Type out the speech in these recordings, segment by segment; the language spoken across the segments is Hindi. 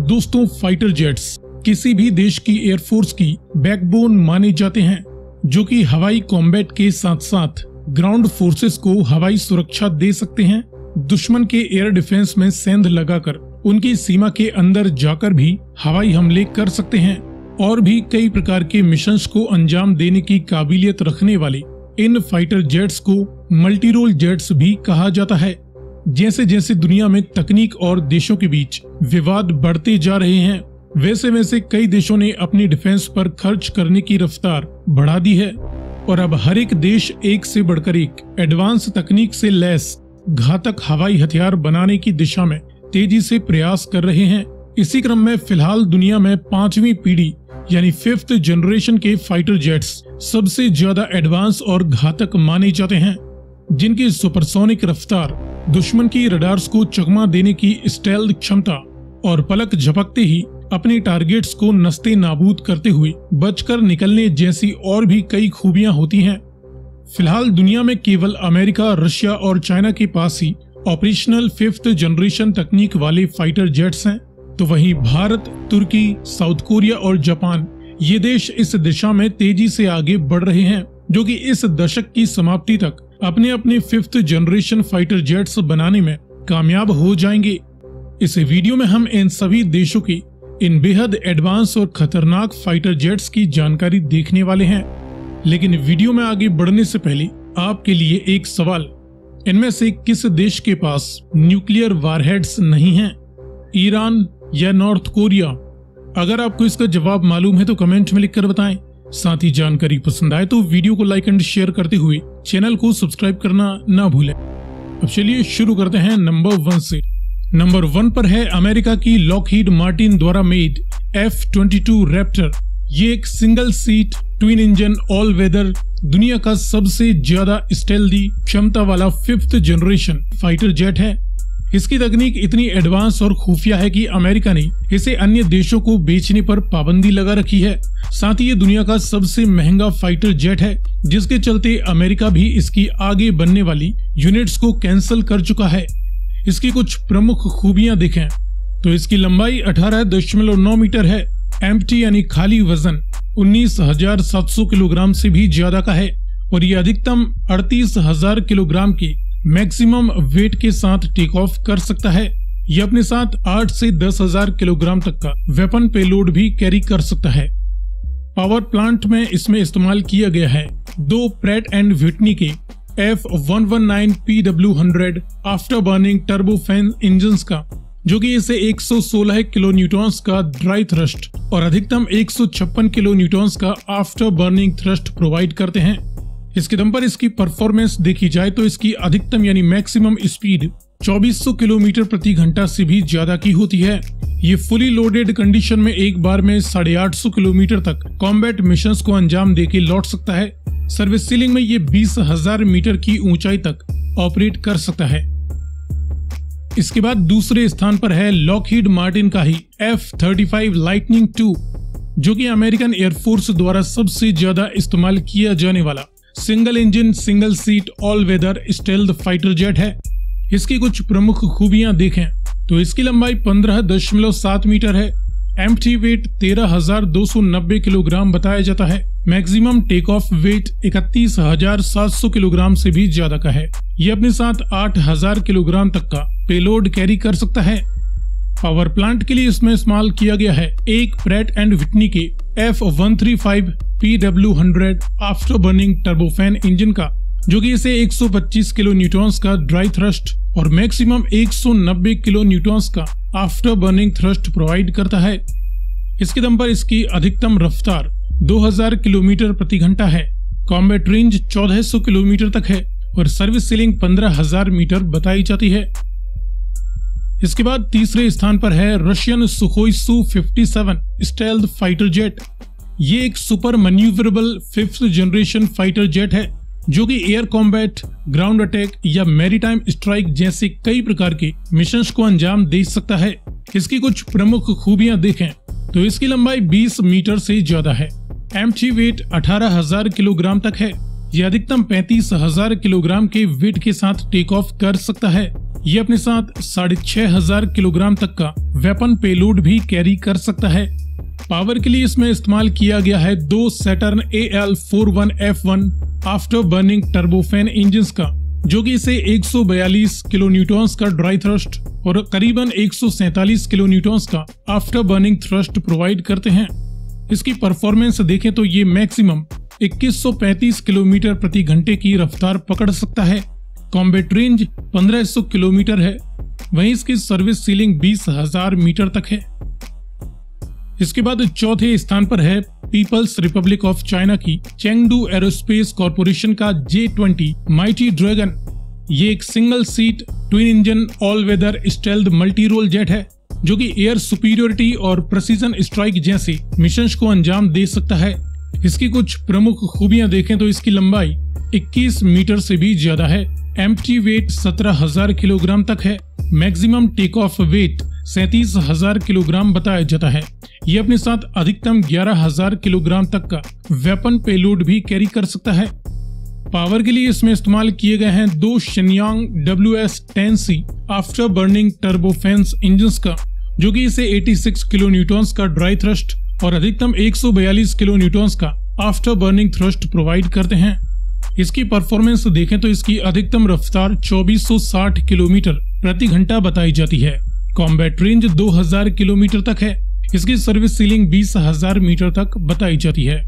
दोस्तों फाइटर जेट्स किसी भी देश की एयरफोर्स की बैकबोन माने जाते हैं, जो कि हवाई कॉम्बैट के साथ साथ ग्राउंड फोर्सेस को हवाई सुरक्षा दे सकते हैं। दुश्मन के एयर डिफेंस में सेंध लगाकर उनकी सीमा के अंदर जाकर भी हवाई हमले कर सकते हैं, और भी कई प्रकार के मिशन को अंजाम देने की काबिलियत रखने वाले इन फाइटर जेट्स को मल्टी रोल जेट्स भी कहा जाता है। जैसे जैसे दुनिया में तकनीक और देशों के बीच विवाद बढ़ते जा रहे हैं वैसे वैसे कई देशों ने अपनी डिफेंस पर खर्च करने की रफ्तार बढ़ा दी है। और अब हर एक देश एक से बढ़कर एक एडवांस तकनीक से लैस घातक हवाई हथियार बनाने की दिशा में तेज़ी से प्रयास कर रहे हैं। इसी क्रम में फ़िलहाल दुनिया में पांचवी पीढ़ी, यानी फिफ्थ जनरेशन के फाइटर जेट्स सबसे ज़्यादा एडवांस और घातक माने जाते हैं, जिनकी सुपरसोनिक रफ्तार दुश्मन की रडार्स को चकमा देने की स्टेल्थ क्षमता और पलक झपकते ही अपने टारगेट्स को नस्ते नाबूद करते हुए बचकर निकलने जैसी और भी कई खूबियाँ होती हैं। फ़िलहाल दुनिया में केवल अमेरिका, रशिया और चाइना के पास ही ऑपरेशनल फिफ्थ जनरेशन तकनीक वाले फाइटर जेट्स हैं। तो वहीं भारत, तुर्की, साउथ कोरिया और जापान ये देश इस दिशा में तेज़ी से आगे बढ़ रहे हैं, जो कि इस दशक की समाप्ति तक अपने अपने फिफ्थ जनरेशन फाइटर जेट्स बनाने में कामयाब हो जाएँगे। इस वीडियो में हम इन सभी देशों की, इन बेहद एडवांस और खतरनाक फाइटर जेट्स की जानकारी देखने वाले हैं। लेकिन वीडियो में आगे बढ़ने से पहले आपके लिए एक सवाल। इनमें से किस देश के पास न्यूक्लियर वारहेड्स नहीं हैं? ईरान या नॉर्थ कोरिया? अगर आपको इसका जवाब मालूम है तो कमेंट में लिखकर बताएँ। साथ ही जानकारी पसंद आए तो वीडियो को लाइक एंड शेयर करते हुए चैनल को सब्सक्राइब करना ना भूलें। अब चलिए शुरू करते हैं नंबर वन से। नंबर वन पर है अमेरिका की लॉकहीड मार्टिन द्वारा made F twenty two raptor ये एक single seat twin engine all weather दुनिया का सबसे ज़्यादा स्टेल्दी क्षमता वाला फिफ्थ जनरेशन फाइटर जेट है। इसकी तकनीक इतनी एडवांस और खुफिया है कि अमेरिका ने इसे अन्य देशों को बेचने पर पाबंदी लगा रखी है। साथ ही ये दुनिया का सबसे महँगा फाइटर जेट है, जिसके चलते अमेरिका भी इसकी आगे बनने वाली यूनिट्स को कैंसिल कर चुका है। इसकी कुछ प्रमुख खूबियाँ देखें। तो इसकी लंबाई अठारह दशमलव नौ मीटर है एमटी यानी खाली वज़न उन्नीस हज़ार सात सौ किलोग्राम से भी ज़्यादा का है, और ये अधिकतम अड़तीस हज़ार किलोग्राम की मैक्सिमम वेट के साथ टेक ऑफ़ कर सकता है। ये अपने साथ आठ से दस हज़ार किलोग्राम तक का वेपन पेलोड भी कैरी कर सकता है। पावर प्लांट में इसमें इस्तेमाल किया गया है दो प्रेट एंड विटनी के F one one nine P W hundred afterburning turbofan engine का, जो कि इसे 116 किलो न्यूटॉन्स का ड्राई थ्रस्ट और अधिकतम एक सौ छप्पन किलो न्यूटॉन्स का आफ्टर बर्निंग थ्रस्ट प्रोवाइड करते हैं। इसके दम पर इसकी परफॉर्मेंस देखी जाए तो इसकी अधिकतम यानी मैक्सिमम स्पीड 2400 किलोमीटर प्रति घंटा से भी ज़्यादा की होती है। ये फुली लोडेड कंडीशन में एक बार में साढ़े आठ सौ किलोमीटर तक कॉम्बैट मिशन को अंजाम देके लौट सकता है। सर्विस सीलिंग में ये बीस हज़ार मीटर की ऊंचाई तक ऑपरेट कर सकता है। इसके बाद दूसरे स्थान पर है लॉकहीड मार्टिन का ही F thirty five lightning two जो कि अमेरिकन एयरफोर्स द्वारा सबसे ज़्यादा इस्तेमाल किया जाने वाला। Single engine, single seat all weather stealth fighter jet है। इसकी कुछ प्रमुख खूबियाँ देखें तो इसकी लंबाई पंद्रह दशमलव सात मीटर है। एमटी वेट तेरह हज़ार दो सौ नब्बे किलोग्राम बताया जाता है। मैक्सिमम टेक ऑफ़ वेट इकतीस हज़ार सात सौ किलोग्राम से भी ज़्यादा का है। ये अपने साथ आठ हज़ार किलोग्राम तक का पेलोड कैरी कर सकता है। पावर प्लांट के लिए इसमें इस्तेमाल किया गया है एक प्रेट एंड विटनी के F one three five P W hundred afterburning turbofan engine का, जो कि इसे 125 किलो न्यूटॉन्स का ड्राई थ्रस्ट और मैक्सिमम 190 किलो न्यूटॉन्स का आफ्टर बर्निंग थ्रस्ट प्रोवाइड करता है। इसके दम पर इसकी अधिकतम रफ्तार 2000 किलोमीटर प्रति घंटा है। कॉम्बेट रेंज 1400 किलोमीटर तक है और सर्विस सीलिंग 15000 मीटर बताई जाती है। इसके बाद तीसरे स्थान पर है Russian Sukhoi Su 57 stealth fighter jet ये एक super manoeuvrable fifth generation fighter jet है, जो कि एयर कॉम्बैट ग्राउंड अटैक या मैरीटाइम स्ट्राइक जैसे कई प्रकार के मिशन को अंजाम दे सकता है। इसकी कुछ प्रमुख खूबियाँ देखें तो इसकी लंबाई 20 मीटर से ज़्यादा है। एम वेट अठारह हज़ार किलोग्राम तक है। यह अधिकतम पैंतीस हज़ार किलोग्राम के वेट के साथ टेक ऑफ़ कर सकता है। ये अपने साथ साढ़े छह हज़ार किलोग्राम तक का वेपन पेलोड भी कैरी कर सकता है। पावर के लिए इसमें इस्तेमाल किया गया है दो Saturn A L four one F one afterburning turbofan engine का, जो कि इसे 142 किलो न्यूटॉन्स का ड्राई थ्रस्ट और करीबन 147 किलो न्यूटॉन्स का आफ्टर बर्निंग थ्रस्ट प्रोवाइड करते हैं। इसकी परफॉर्मेंस देखें तो ये मैक्सिमम 2135 किलोमीटर प्रति घंटे की रफ्तार पकड़ सकता है। कॉम्बेट रेंज 1500 किलोमीटर है। वहीं इसकी सर्विस सीलिंग बीस हज़ार मीटर तक है। इसके बाद चौथे स्थान पर है पीपल्स रिपब्लिक ऑफ़ चाइना की चेंगडू एरोस्पेस कॉरपोरेशन का जे ट्वेंटी माइटी ड्रैगन ये एक single seat twin engine all weather stealth multi role jet है, जो कि एयर सुपीरियोरिटी और प्रेसिजन स्ट्राइक जैसे मिशन को अंजाम दे सकता है। इसकी कुछ प्रमुख खूबियाँ देखें तो इसकी लंबाई 21 मीटर से भी ज़्यादा है। एम वेट सत्रह हज़ार किलोग्राम तक है। मैक्सिमम टेक ऑफ़ वेट सैतीस हज़ार किलोग्राम बताया जाता है। ये अपने साथ अधिकतम ग्यारह हज़ार किलोग्राम तक का वेपन पेलोड भी कैरी कर सकता है। पावर के लिए इसमें इस्तेमाल किए गए हैं दो Shenyang W S ten C afterburning turbofans engine का, जो कि इसे 86 किलो न्यूटॉन्स का ड्राई थ्रस्ट और अधिकतम 142 किलो न्यूटॉन्स का आफ्टर बर्निंग थ्रस्ट प्रोवाइड करते हैं। इसकी परफॉर्मेंस देखें तो इसकी अधिकतम रफ्तार 2460 किलोमीटर प्रति घंटा बताई जाती है। कॉम्बैट रेंज 2000 किलोमीटर तक है। इसकी सर्विस सीलिंग बीस हज़ार मीटर तक बताई जाती है।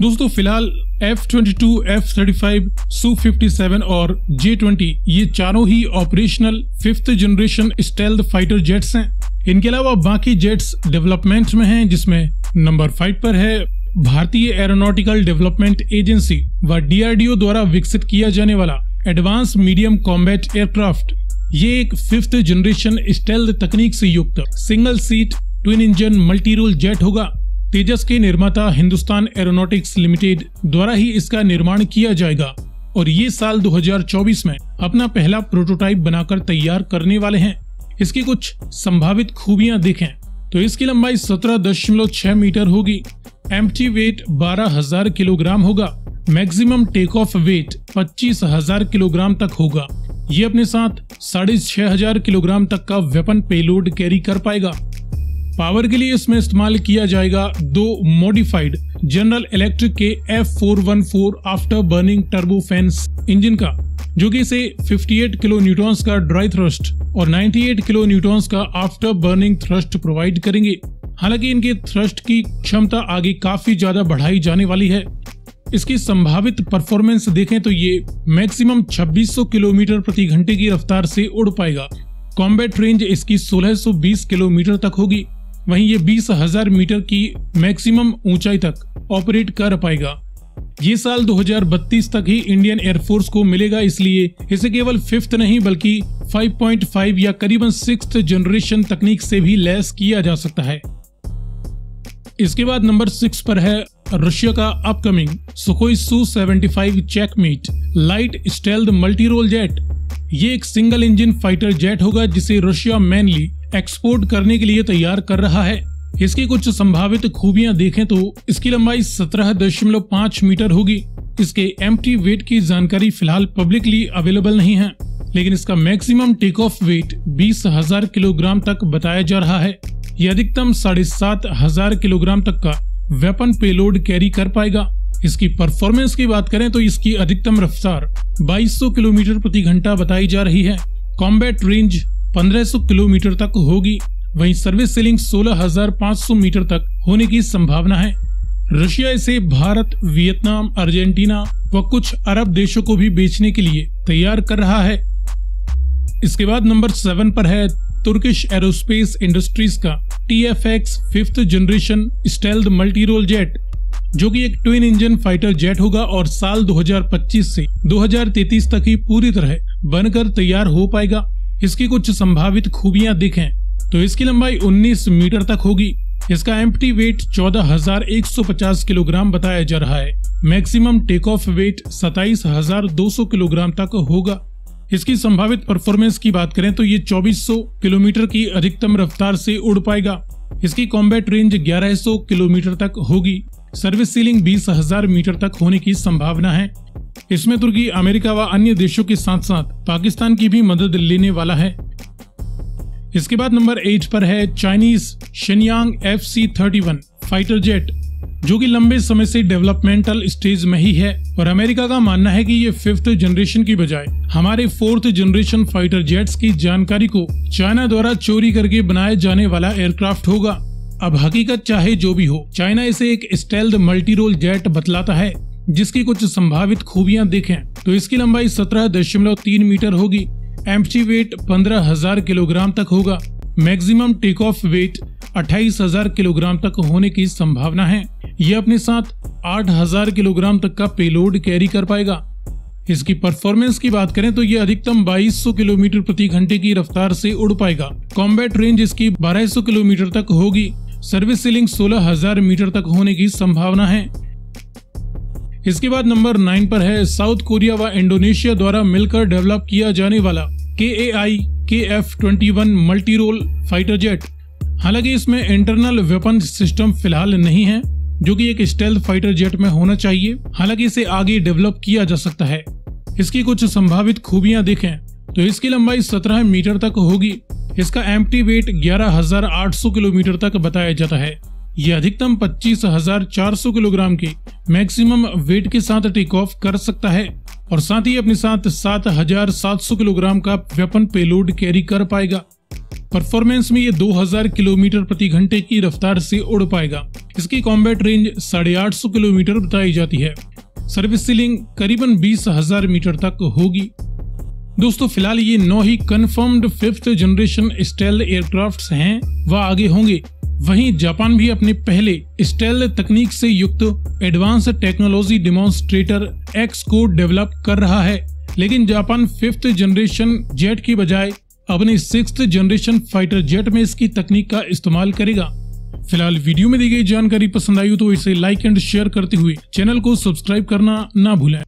दोस्तों फ़िलहाल F-22, F-35, Su-57 और J-20 ये चारों ही operational fifth generation stealth fighter jets हैं। इनके अलावा बाकी जेट्स डेवलपमेंट में हैं जिसमें नंबर फाइव पर है भारतीय एरोनॉटिकल डेवलपमेंट एजेंसी व डीआरडीओ द्वारा विकसित किया जाने वाला एडवांस मीडियम कॉम्बैट एयरक्राफ्ट ये एक फिफ्थ जनरेशन स्टेल्थ तकनीक से युक्त single seat twin engine multi role jet होगा। तेजस के निर्माता हिंदुस्तान एरोनॉटिक्स लिमिटेड द्वारा ही इसका निर्माण किया जाएगा और ये साल 2024 में अपना पहला प्रोटोटाइप बनाकर तैयार करने वाले हैं। इसकी कुछ संभावित खूबियाँ देखें। तो इसकी लंबाई 17.6 मीटर होगी। एम्प्टी वेट 12,000 किलोग्राम होगा। Maximum take off weight 25,000 kilogram तक होगा। ये अपने साथ साढ़े छह हज़ार किलोग्राम तक का वेपन पेलोड कैरी कर पाएगा। पावर के लिए इसमें इस्तेमाल किया जाएगा दो मॉडिफाइड जनरल इलेक्ट्रिक के F four one four afterburning turbofans engine का, जो कि इसे 58 किलो न्यूटॉन्स का ड्राई थ्रस्ट और 98 किलो न्यूटॉन्स का आफ्टर बर्निंग थ्रस्ट प्रोवाइड करेंगे। हालाँकि इनके थ्रस्ट की क्षमता आगे काफ़ी ज़्यादा बढ़ाई जाने वाली है। इसकी संभावित परफॉर्मेंस देखें तो ये मैक्सिमम 2600 किलोमीटर प्रति घंटे की रफ्तार से उड़ पाएगा। कॉम्बैट रेंज इसकी 1620 किलोमीटर तक होगी। वहीं ये बीस हज़ार मीटर की मैक्सिमम ऊंचाई तक ऑपरेट कर पाएगा। ये साल 2032 तक ही इंडियन एयरफोर्स को मिलेगा, इसलिए इसे केवल फिफ्थ नहीं, बल्कि 5.5 या करीबन सिक्स जनरेशन तकनीक से भी लैस किया जा सकता है। इसके बाद नंबर सिक्स पर है रशिया का upcoming Sukhoi Su 75 checkmate light stealth multi role jet. ये एक सिंगल इंजन फाइटर जेट होगा जिसे रशिया मेनली एक्सपोर्ट करने के लिए तैयार कर रहा है। इसकी कुछ संभावित खूबियाँ देखें तो इसकी लंबाई सत्रह दशमलव पाँच मीटर होगी। इसके एम वेट की जानकारी फ़िलहाल पब्लिकली अवेलेबल नहीं है, लेकिन इसका मैक्सिमम टेक ऑफ़ वेट बीस हज़ार किलोग्राम तक बताया जा रहा है। यह अधिकतम साढ़े सात हज़ार किलोग्राम तक का वेपन पेलोड कैरी कर पाएगा। इसकी परफॉर्मेंस की बात करें तो इसकी अधिकतम रफ्तार 2200 किलोमीटर प्रति घंटा बताई जा रही है। कॉम्बैट रेंज 1500 किलोमीटर तक होगी। वहीं सर्विस सेलिंग 16,500 मीटर तक होने की संभावना है। रशिया इसे भारत वियतनाम अर्जेंटीना व कुछ अरब देशों को भी बेचने के लिए तैयार कर रहा है। इसके बाद नंबर सेवन पर है तुर्किश एरोस्पेस इंडस्ट्रीज़ का T F X fifth generation stealth multi role jet जो कि एक ट्विन इंजन फाइटर जेट होगा और साल 2025 से 2033 तक ही पूरी तरह बनकर तैयार हो पाएगा। इसकी कुछ संभावित खूबियाँ दिखें तो इसकी लंबाई 19 मीटर तक होगी। इसका एम्प्टी वेट 14,150 किलोग्राम बताया जा रहा है। Maximum take off weight 27,200 kilogram तक होगा। इसकी संभावित परफॉर्मेंस की बात करें तो ये 2400 किलोमीटर की अधिकतम रफ्तार से उड़ पाएगा। इसकी कॉम्बैट रेंज 1100 किलोमीटर तक होगी। सर्विस सीलिंग बीस हज़ार मीटर तक होने की संभावना है। इसमें तुर्की, अमेरिका व अन्य देशों के साथ साथ पाकिस्तान की भी मदद लेने वाला है। इसके बाद नंबर एट पर है Chinese Shenyang F C thirty one fighter jet जो कि लंबे समय से डेवलपमेंटल स्टेज में ही है। और अमेरिका का मानना है कि ये फिफ्थ जनरेशन की बजाय हमारे फोर्थ जनरेशन फाइटर जेट्स की जानकारी को चाइना द्वारा चोरी करके बनाए जाने वाला एयरक्राफ्ट होगा। अब हकीकत चाहे जो भी हो चाइना इसे एक स्टेल्ड मल्टी रोल जेट बतलाता है, जिसकी कुछ संभावित खूबियाँ देखें। तो इसकी लंबाई सत्रह दशमलव तीन मीटर होगी एम्प्टी वेट पंद्रह हज़ार किलोग्राम तक होगा। मैक्सिमम टेक ऑफ़ वेट अट्ठाईस हज़ार किलोग्राम तक होने की संभावना है। यह अपने साथ आठ हज़ार किलोग्राम तक का पेलोड कैरी कर पाएगा। इसकी परफॉर्मेंस की बात करें तो यह अधिकतम 2200 किलोमीटर प्रति घंटे की रफ्तार से उड़ पाएगा। कॉम्बैट रेंज इसकी 1200 किलोमीटर तक होगी। सर्विस सीलिंग 16000 मीटर तक होने की संभावना है। इसके बाद नंबर नाइन पर है साउथ कोरिया व इंडोनेशिया द्वारा मिलकर डेवलप किया जाने वाला K A I K F twenty one multi role fighter jet हालाँकि इसमें इंटरनल वेपन सिस्टम फ़िलहाल नहीं है। जो कि एक स्टेल्थ फाइटर जेट में होना चाहिए। हालाँकि इसे आगे डेवलप किया जा सकता है। इसकी कुछ संभावित खूबियाँ देखें। तो इसकी लंबाई 17 मीटर तक होगी। इसका एम्प्टी वेट 11,800 किलोमीटर तक बताया जाता है। यह अधिकतम 25,400 किलोग्राम के मैक्सिमम वेट के साथ टेक ऑफ़ कर सकता है। और साथ ही अपने साथ 7,700 किलोग्राम का वेपन पेलोड कैरी कर पाएगा। परफॉर्मेंस में ये 2000 किलोमीटर प्रति घंटे की रफ्तार से उड़ पाएगा। इसकी कॉम्बैट रेंज साढ़े आठ किलोमीटर बताई जाती है। सर्विस सीलिंग करीबन बीस हज़ार मीटर तक होगी। दोस्तों, फ़िलहाल ये नौ ही confirmed fifth generation stealth aircraft हैं व आगे होंगे। वहीं जापान भी अपने पहले स्टेल तकनीक से युक्त एडवांस टेक्नोलॉजी डिमोन्स्ट्रेटर एक्स को डेवलप कर रहा है। लेकिन जापान फिफ्थ जनरेशन जेट की बजाय अपनी सिक्स जनरेशन फाइटर जेट में इसकी तकनीक का इस्तेमाल करेगा। फ़िलहाल वीडियो में दी गई जानकारी पसंद आई तो इसे लाइक एंड शेयर करते हुए चैनल को सब्सक्राइब करना ना भूलें।